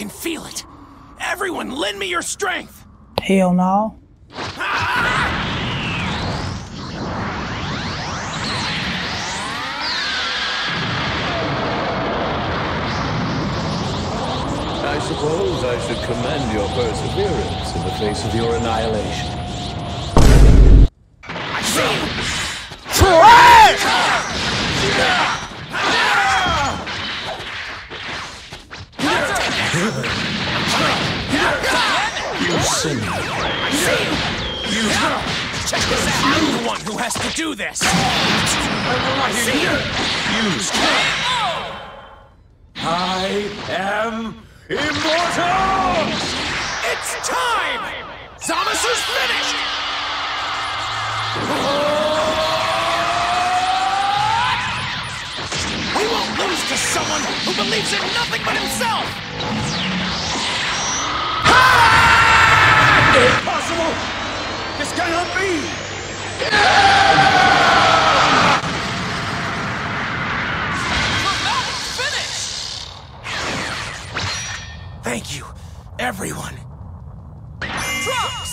can feel it. Everyone, lend me your strength. Hell no. I suppose I should commend your perseverance in the face of your annihilation. I see you. You. I see you. Check this out. I'm the one who has to do this. See you. I am immortal! It's time! Zamasu's finished! To someone who believes in nothing but himself! Impossible! This cannot be! Finish! Thank you, everyone. Trunks! Win!